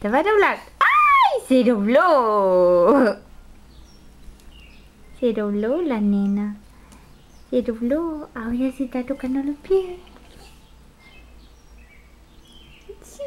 Te va a doblar. ¡Ay! Se dobló. Se dobló la nena. Se dobló. Ahora se está tocando los pies. Sí.